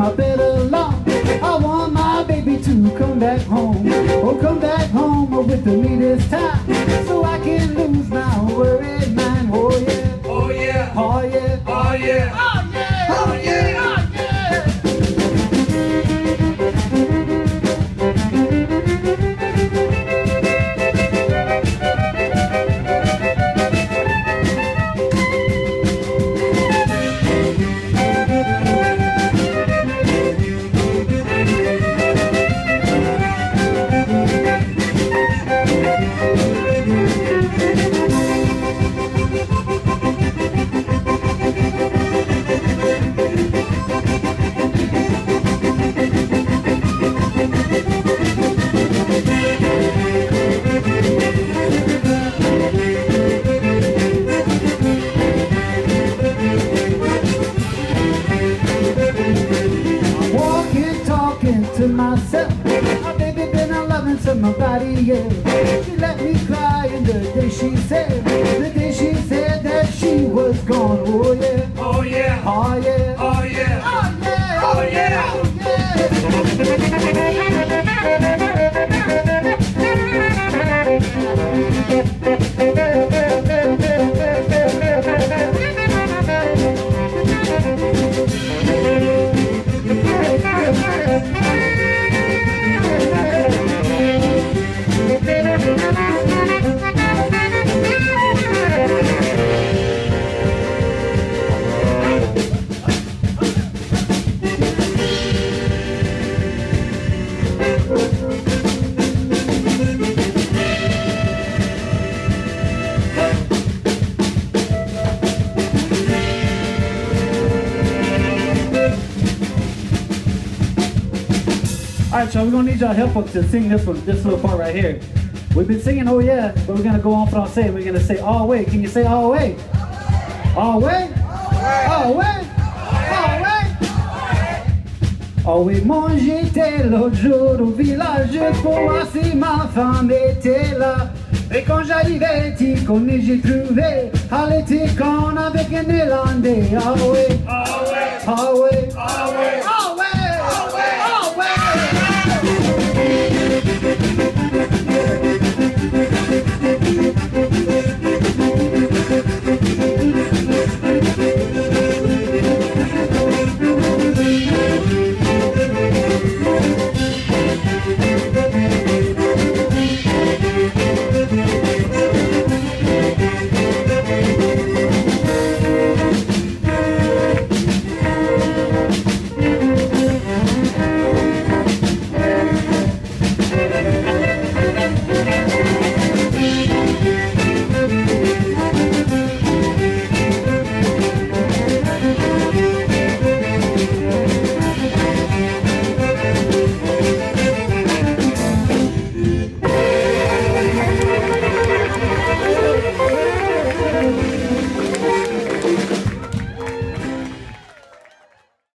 my bed alone. I want my baby to come back home. Oh, come back home with me this time. So I can lose my worried mind. Oh, yeah. Oh, yeah. Oh, yeah. Oh, yeah. Oh, yeah. parts of my body, yeah. She let me cry and the day she said, the day she said that she was gone, oh yeah, oh yeah, oh yeah. All right, y'all, we're gonna need y'all help to sing this one, this little part right here. We've been singing, oh yeah, but we're gonna go on français. We're gonna say all way. Can you say all way? All way? All way? All way? Oh oui, moi j'étais l'autre jour au village pour voir si ma femme était là. Et quand j'arrivais, t'y connais, j'ai trouvé, elle était con avec un Néerlandais. Ah ouais, Oh yeah. ah ouais, Oh yeah.